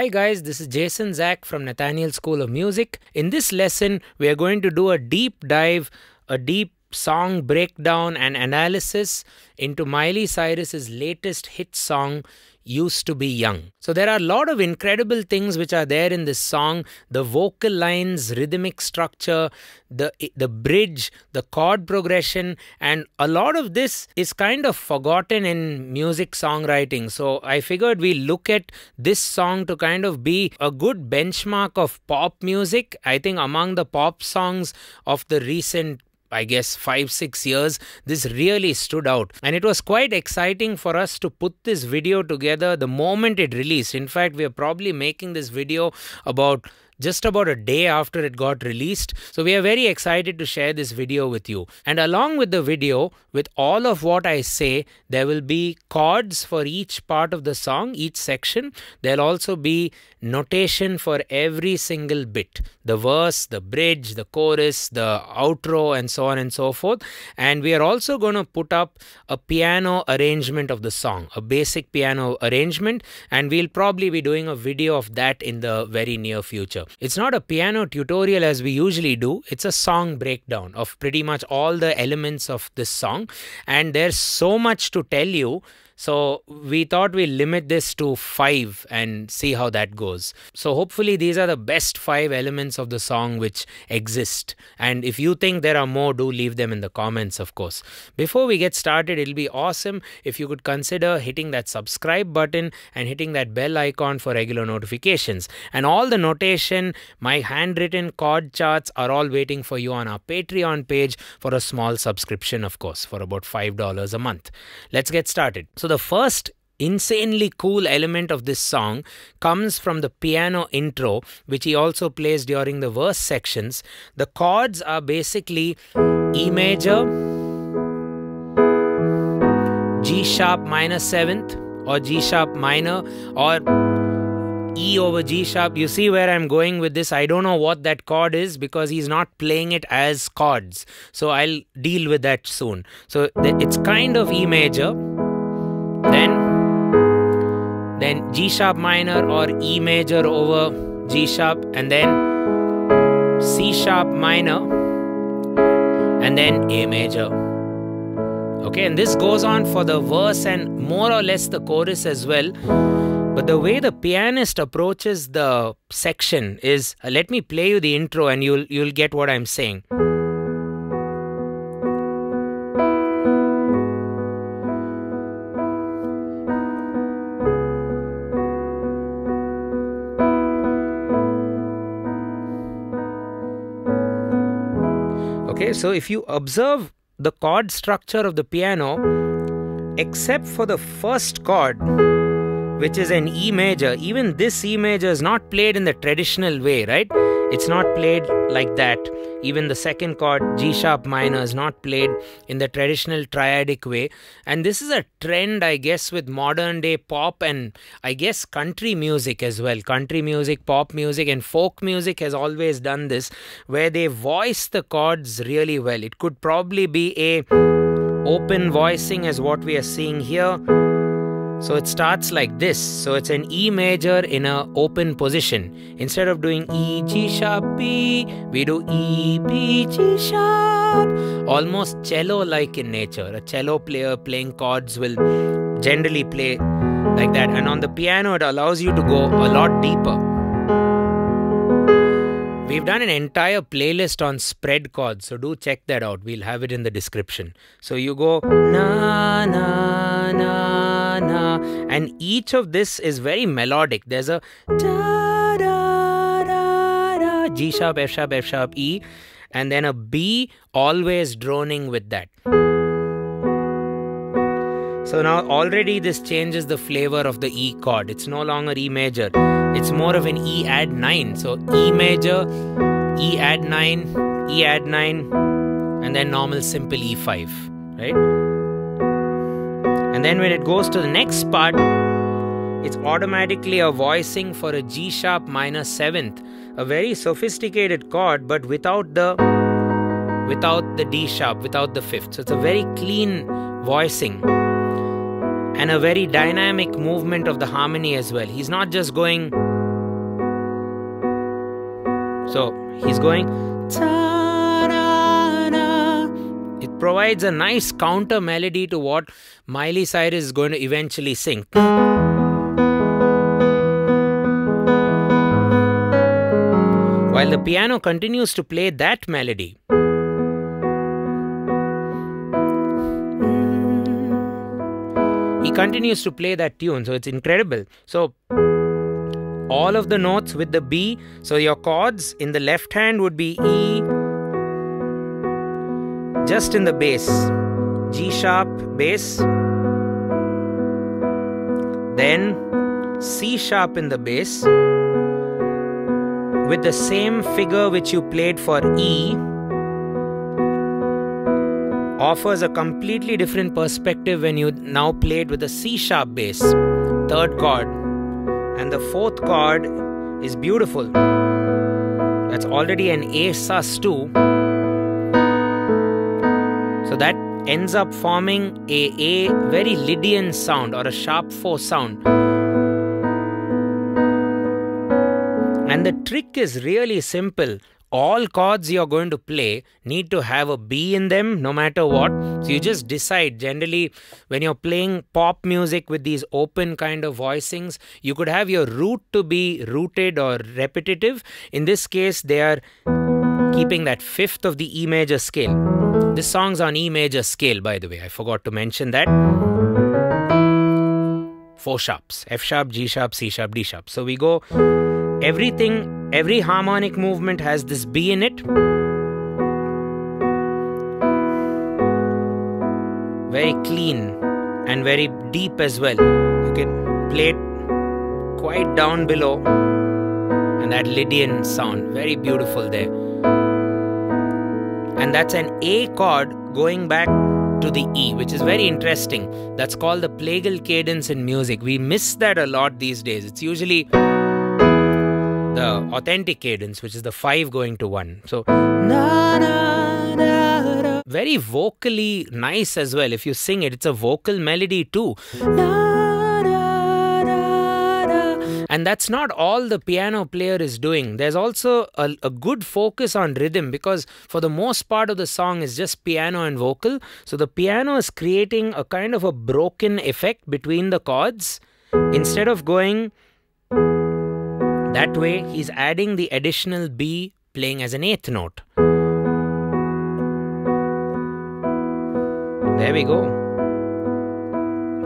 Hi guys, this is Jason Zac from Nathaniel School of Music. In this lesson, we are going to do a deep dive, a deep song breakdown and analysis into Miley Cyrus's latest hit song used to be young. So there are a lot of incredible things which are there in this song, the vocal lines, rhythmic structure, the the bridge, the chord progression and a lot of this is kind of forgotten in music songwriting. So I figured we look at this song to kind of be a good benchmark of pop music. I think among the pop songs of the recent I guess, five, six years, this really stood out. And it was quite exciting for us to put this video together the moment it released. In fact, we are probably making this video about just about a day after it got released. So we are very excited to share this video with you. And along with the video, with all of what I say, there will be chords for each part of the song, each section. There'll also be notation for every single bit the verse, the bridge, the chorus, the outro, and so on and so forth. And we are also going to put up a piano arrangement of the song, a basic piano arrangement. And we'll probably be doing a video of that in the very near future. It's not a piano tutorial as we usually do, it's a song breakdown of pretty much all the elements of this song. And there's so much to tell you so we thought we'll limit this to five and see how that goes. So hopefully these are the best five elements of the song which exist. And if you think there are more, do leave them in the comments, of course. Before we get started, it'll be awesome if you could consider hitting that subscribe button and hitting that bell icon for regular notifications. And all the notation, my handwritten chord charts are all waiting for you on our Patreon page for a small subscription, of course, for about $5 a month. Let's get started. So the first insanely cool element of this song comes from the piano intro, which he also plays during the verse sections. The chords are basically E major, G sharp minor seventh, or G sharp minor, or E over G sharp. You see where I'm going with this? I don't know what that chord is because he's not playing it as chords. So I'll deal with that soon. So it's kind of E major then then G sharp minor or E major over G sharp and then C sharp minor and then A major. Okay and this goes on for the verse and more or less the chorus as well. But the way the pianist approaches the section is uh, let me play you the intro and you'll you'll get what I'm saying so if you observe the chord structure of the piano, except for the first chord, which is an E major, even this E major is not played in the traditional way, right? It's not played like that. Even the second chord, G sharp minor, is not played in the traditional triadic way. And this is a trend, I guess, with modern day pop and I guess country music as well. Country music, pop music, and folk music has always done this, where they voice the chords really well. It could probably be a open voicing as what we are seeing here so it starts like this. So it's an E major in a open position. Instead of doing E, G sharp, B, we do E, B, G sharp. Almost cello like in nature. A cello player playing chords will generally play like that. And on the piano, it allows you to go a lot deeper. We've done an entire playlist on spread chords, so do check that out. We'll have it in the description. So you go na na na na, and each of this is very melodic. There's a da da da da, G sharp, F sharp, F sharp, E, and then a B always droning with that. So now already this changes the flavor of the E chord. It's no longer E major. It's more of an E add 9. So E major, E add 9, E add 9, and then normal simple E5, right? And then when it goes to the next part, it's automatically a voicing for a G sharp minor 7th, a very sophisticated chord, but without the without the D sharp, without the 5th. So it's a very clean voicing and a very dynamic movement of the harmony as well. He's not just going. So he's going. It provides a nice counter melody to what Miley Cyrus is going to eventually sing. While the piano continues to play that melody. He continues to play that tune, so it's incredible. So all of the notes with the B. So your chords in the left hand would be E just in the bass, G sharp bass, then C sharp in the bass with the same figure which you played for E offers a completely different perspective when you now play it with a C sharp bass, third chord and the fourth chord is beautiful. That's already an A sus2. So that ends up forming a A very Lydian sound or a sharp 4 sound. And the trick is really simple all chords you're going to play need to have a B in them no matter what. So you just decide. Generally, when you're playing pop music with these open kind of voicings, you could have your root to be rooted or repetitive. In this case, they are keeping that fifth of the E major scale. This song's on E major scale, by the way. I forgot to mention that. Four sharps F sharp, G sharp, C sharp, D sharp. So we go everything Every harmonic movement has this B in it. Very clean and very deep as well. You can play it quite down below, and that Lydian sound, very beautiful there. And that's an A chord going back to the E, which is very interesting. That's called the plagal cadence in music. We miss that a lot these days. It's usually the authentic cadence, which is the five going to one. So, very vocally nice as well. If you sing it, it's a vocal melody too. And that's not all the piano player is doing. There's also a, a, good focus on rhythm because for the most part of the song is just piano and vocal. So the piano is creating a kind of a broken effect between the chords. Instead of going that way, he's adding the additional B playing as an eighth note. There we go.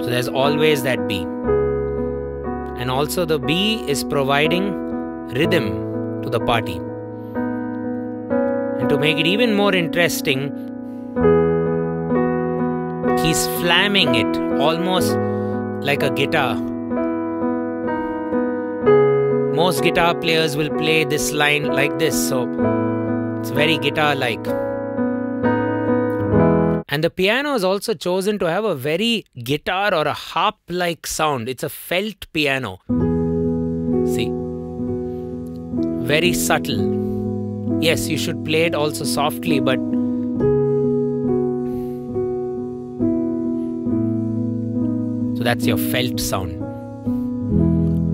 So there's always that B. And also, the B is providing rhythm to the party. And to make it even more interesting, he's flamming it almost like a guitar most guitar players will play this line like this, so it's very guitar like. And the piano is also chosen to have a very guitar or a harp like sound. It's a felt piano. See? Very subtle. Yes, you should play it also softly, but so that's your felt sound.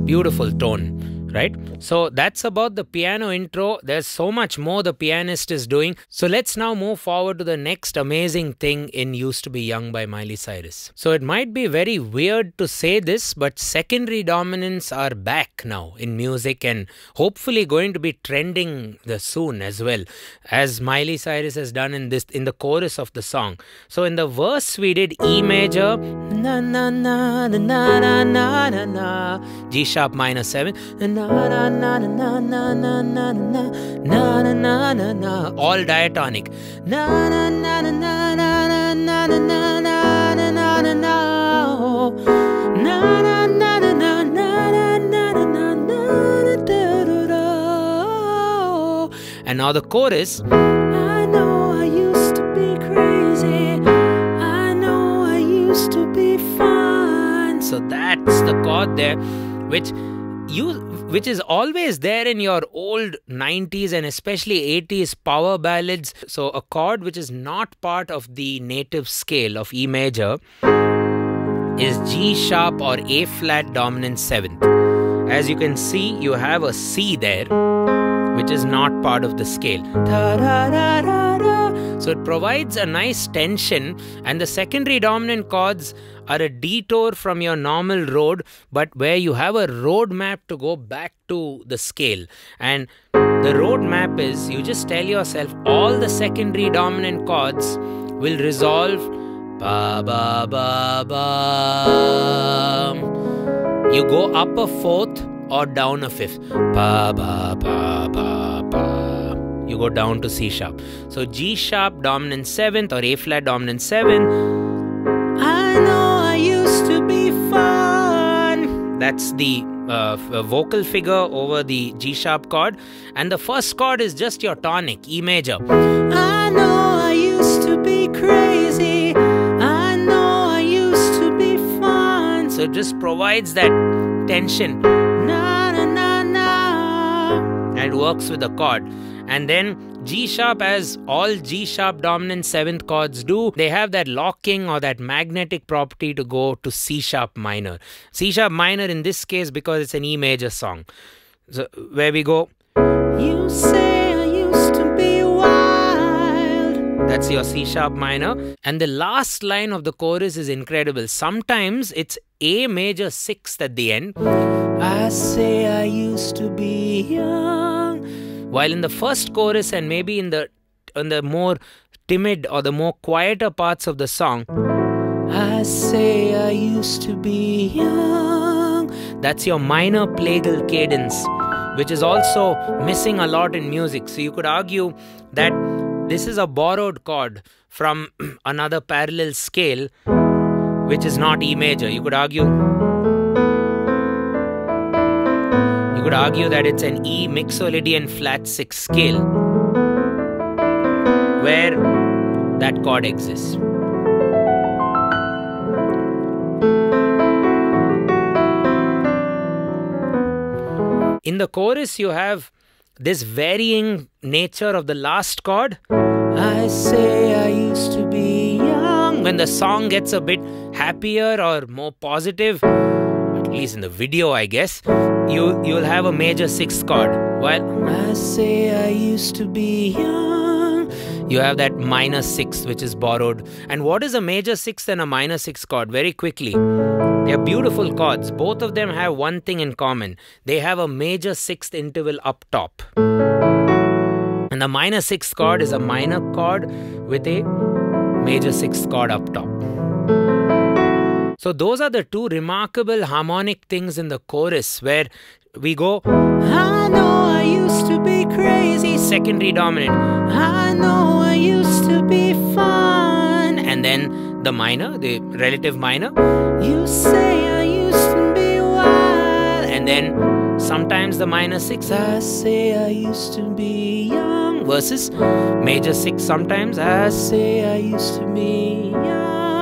Beautiful tone Mm. right? So that's about the piano intro. There's so much more the pianist is doing. So let's now move forward to the next amazing thing in Used to Be Young by Miley Cyrus. So it might be very weird to say this, but secondary dominants are back now in music and hopefully going to be trending soon as well, as Miley Cyrus has done in this in the chorus of the song. So in the verse we did E major, na na na na na na na na, G sharp minor seven, na na na na na na na na na na na na na all diatonic na na na na na na na na na na na na na na na na and now the chorus so that's the chord there which you Hmm. which is always there in your old 90s and especially 80s power ballads. So, a chord which is not part of the native scale of E major is G sharp or A flat dominant 7th. As you can see, you have a C there, which is not part of the scale. So it provides a nice tension, and the secondary dominant chords are a detour from your normal road, but where you have a road map to go back to the scale. And the road map is you just tell yourself all the secondary dominant chords will resolve ba ba ba ba. You go up a fourth or down a fifth. Ba ba ba ba. You go down to C sharp. So G sharp dominant seventh or A flat dominant seventh. I know I used to be fun. That's the uh, vocal figure over the G sharp chord, and the first chord is just your tonic, E major. I know I used to be crazy. I know I used to be fun. So it just provides that tension. Na na na. And works with the chord. And then G sharp, as all G sharp dominant seventh chords do, they have that locking or that magnetic property to go to C sharp minor. C sharp minor in this case because it's an E major song. So where we go, you say I used to be wild. That's your C sharp minor. And the last line of the chorus is incredible. Sometimes it's A major sixth at the end. I say I used to be young. While in the first chorus and maybe in the in the more timid or the more quieter parts of the song, I say I used to be young. That's your minor plagal cadence, which is also missing a lot in music. So you could argue that this is a borrowed chord from another parallel scale, which is not E major. You could argue You could argue that it's an E Mixolydian flat 6 scale where that chord exists. In the chorus, you have this varying nature of the last chord. I say I used to be young. When the song gets a bit happier or more positive, at least in the video, I guess, you you'll have a major sixth chord. While I say I used to be young, you have that minor sixth which is borrowed. And what is a major sixth and a minor sixth chord? Very quickly. They are beautiful chords. Both of them have one thing in common. They have a major sixth interval up top. And the minor sixth chord is a minor chord with a major sixth chord up top. So those are the two remarkable harmonic things in the chorus where we go, I know I used to be crazy, secondary dominant. I know I used to be fun. And then the minor, the relative minor, you say I used to be wild. And then sometimes the minor six, I say I used to be young. Versus major six, sometimes I say I used to be young.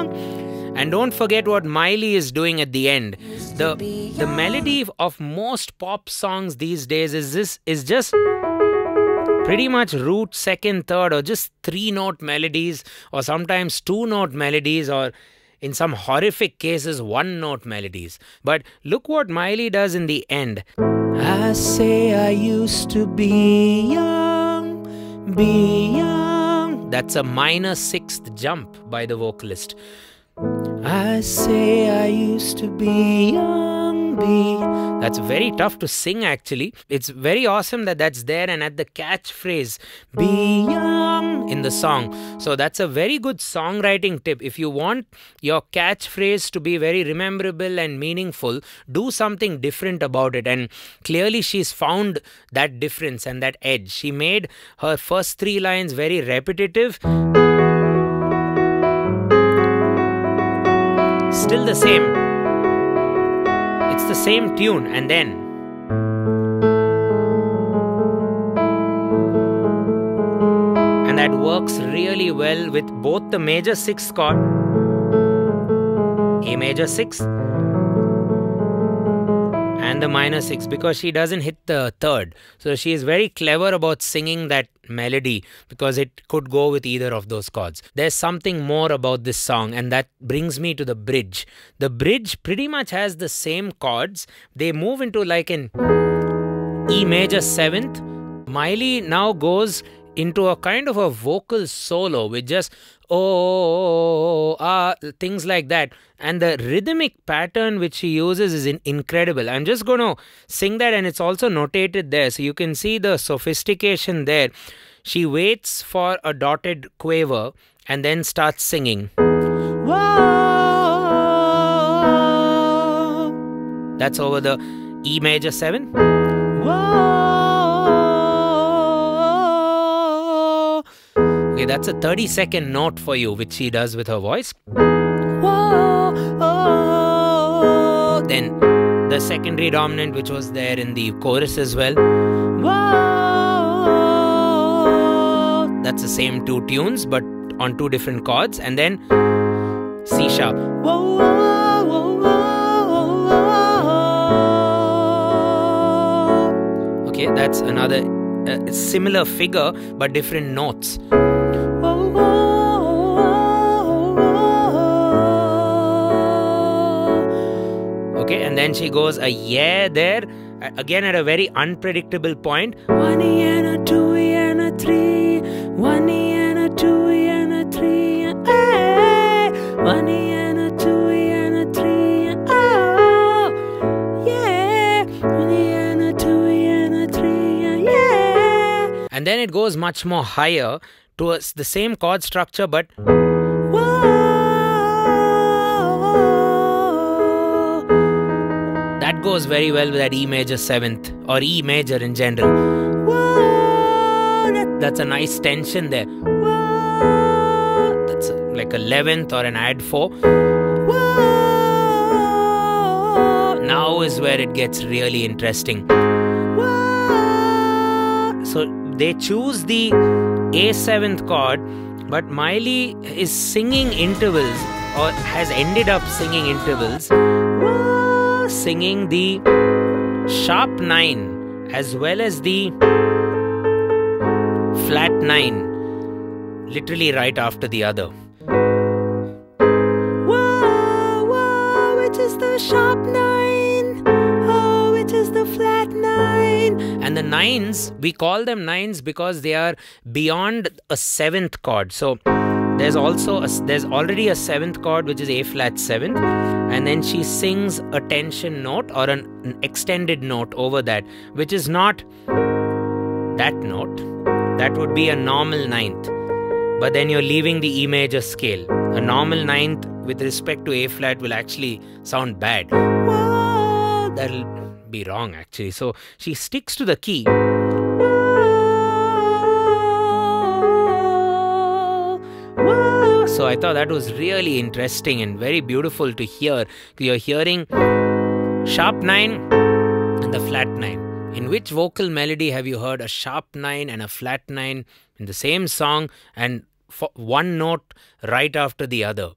And don't forget what Miley is doing at the end. The the melody of most pop songs these days is this is just pretty much root second third or just three note melodies or sometimes two note melodies or in some horrific cases one note melodies. But look what miley does in the end. I say i used to be young be young. That's a minor sixth jump by the vocalist I say I used to be young, be. That's very tough to sing actually. It's very awesome that that's there and at the catchphrase, be young in the song. So that's a very good songwriting tip. If you want your catchphrase to be very rememberable and meaningful, do something different about it. And clearly, she's found that difference and that edge. She made her first three lines very repetitive. Still the same. It's the same tune, and then. And that works really well with both the major sixth chord, A major sixth, and the minor six because she doesn't hit the third. So she is very clever about singing that melody because it could go with either of those chords. There's something more about this song, and that brings me to the bridge. The bridge pretty much has the same chords, they move into like an E major seventh Miley now goes into a kind of a vocal solo with just oh, ah, things like that. And the rhythmic pattern which she uses is in- incredible. I'm just going to sing that, and it's also notated there. So you can see the sophistication there. She waits for a dotted quaver and then starts singing. Whoa. That's over the E major 7. Whoa. That's a 30 second note for you, which she does with her voice. Then the secondary dominant, which was there in the chorus as well. That's the same two tunes, but on two different chords, and then C sharp. Okay, that's another uh, similar figure but different notes. Then she goes a yeah there again at a very unpredictable point. One e and a two e and a three. One e and a two e and a three. Hey. One e and a two and a three. Oh, yeah. One and a two and a three. Yeah. And then it goes much more higher towards the same chord structure, but. Very well with that E major 7th or E major in general. That's a nice tension there. That's like a 11th or an add 4. Now is where it gets really interesting. So they choose the A7th chord, but Miley is singing intervals or has ended up singing intervals, singing the sharp 9 as well as the flat 9, literally right after the other. Whoa, whoa, which is the sharp 9? Oh, which is the flat 9? And the nines, we call them nines because they are beyond a seventh chord. So there's also a, there's already a seventh chord which is A flat seventh, and then she sings a tension note or an, an extended note over that, which is not that note. That would be a normal ninth, but then you're leaving the E major scale. A normal ninth with respect to A flat will actually sound bad. That'll be wrong actually. So she sticks to the key. So I thought that was really interesting and very beautiful to hear. You're hearing sharp 9 and the flat 9. In which vocal melody have you heard a sharp 9 and a flat 9 in the same song and one note right after the other?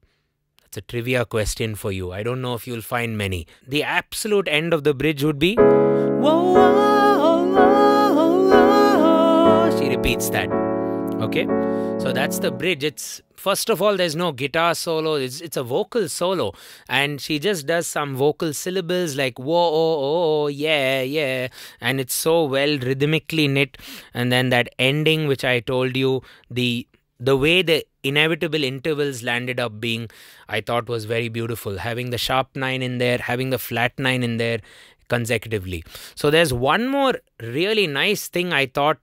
That's a trivia question for you. I don't know if you'll find many. The absolute end of the bridge would be. She repeats that. Okay, so that's the bridge. It's first of all, there's no guitar solo, it's, it's a vocal solo, and she just does some vocal syllables like whoa, oh, oh, yeah, yeah, and it's so well rhythmically knit. And then that ending, which I told you, the the way the inevitable intervals landed up being, I thought was very beautiful. Having the sharp nine in there, having the flat nine in there consecutively. So there's one more really nice thing I thought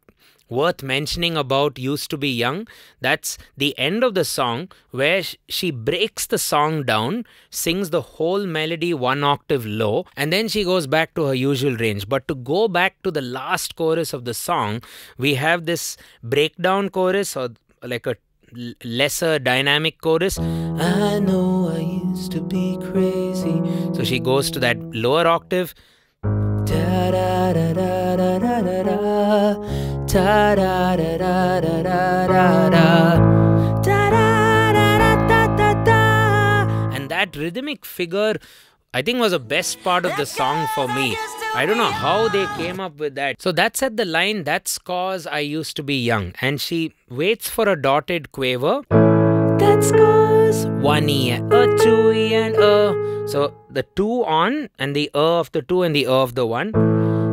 worth mentioning about Used to Be Young. That's the end of the song where she breaks the song down, sings the whole melody one octave low, and then she goes back to her usual range. But to go back to the last chorus of the song, we have this breakdown chorus or like a lesser dynamic chorus. I know I used to be crazy. So she goes to that lower octave. Da da da da da da da da da da da da da da da da and that rhythmic figure I think was the best part of the song for me. I don't know how they came up with that. So that's at the line, that's cause I used to be young. And she waits for a dotted quaver. That's cause one E, a two E, and a. So the two on and the a of the two and the a of the one.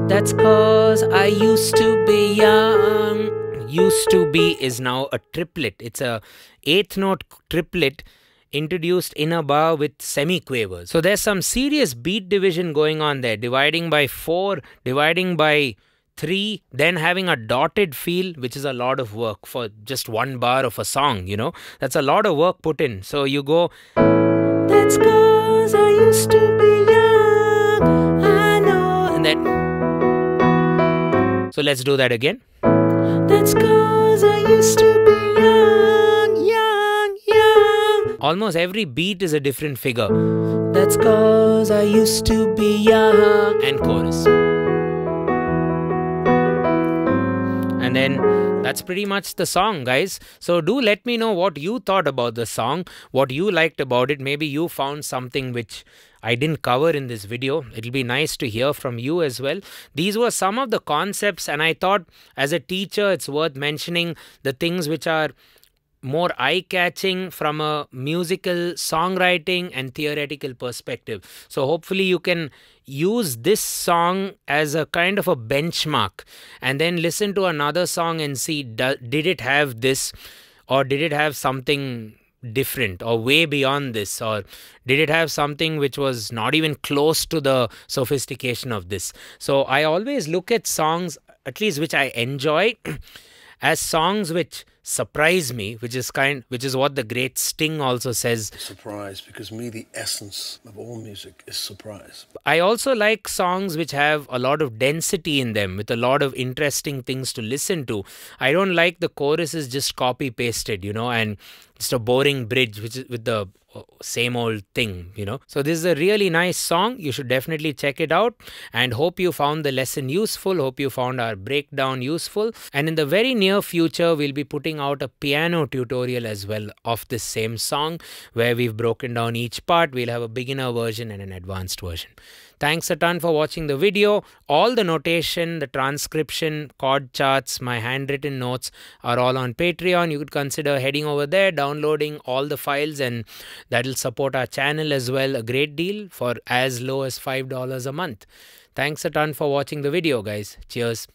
That's cause I used to be young. Used to be is now a triplet. It's a eighth note triplet introduced in a bar with semiquavers. So there's some serious beat division going on there, dividing by four, dividing by three, then having a dotted feel, which is a lot of work for just one bar of a song, you know. That's a lot of work put in. So you go, That's cause I used to so let's do that again. That's cause I used to be young, young, young. Almost every beat is a different figure. That's cause I used to be young. And chorus. And then that's pretty much the song, guys. So do let me know what you thought about the song, what you liked about it. Maybe you found something which I didn't cover in this video. It'll be nice to hear from you as well. These were some of the concepts, and I thought as a teacher, it's worth mentioning the things which are more eye catching from a musical songwriting and theoretical perspective. So, hopefully, you can use this song as a kind of a benchmark and then listen to another song and see did it have this or did it have something different or way beyond this or did it have something which was not even close to the sophistication of this so i always look at songs at least which i enjoy as songs which surprise me, which is kind, which is what the great Sting also says. Surprise, because me, the essence of all music is surprise. I also like songs which have a lot of density in them, with a lot of interesting things to listen to. I don't like the choruses just copy pasted, you know, and just a boring bridge, which is with the uh, same old thing, you know. So this is a really nice song. You should definitely check it out and hope you found the lesson useful. Hope you found our breakdown useful. And in the very near future, we'll be putting out a piano tutorial as well of this same song where we've broken down each part. We'll have a beginner version and an advanced version. Thanks a ton for watching the video. All the notation, the transcription, chord charts, my handwritten notes are all on Patreon. You could consider heading over there, downloading all the files, and that'll support our channel as well a great deal for as low as $5 a month. Thanks a ton for watching the video, guys. Cheers.